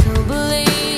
still believe.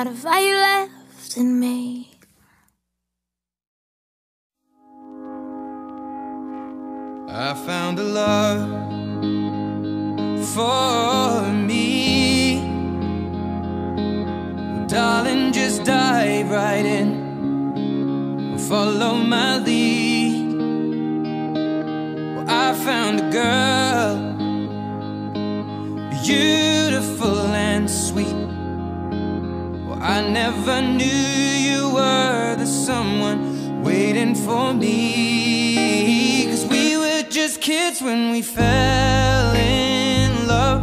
lot of fight left in me. I found a love for me. Darling, just dive right in. Follow my lead. Well, I found a girl, beautiful and sweet. I never knew you were the someone waiting for me. Cause we were just kids when we fell in love,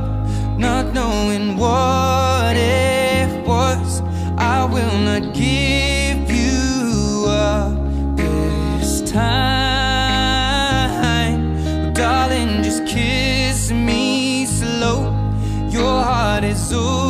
not knowing what it was. I will not give you up this time. Darling, just kiss me slow. Your heart is all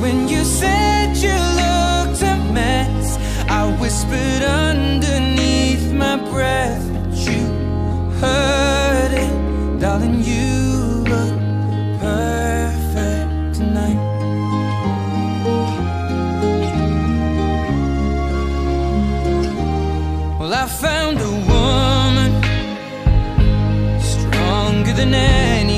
when you said you looked a mess. I whispered underneath my breath, but you heard it, darling. You look perfect tonight. Well, I found a woman stronger than any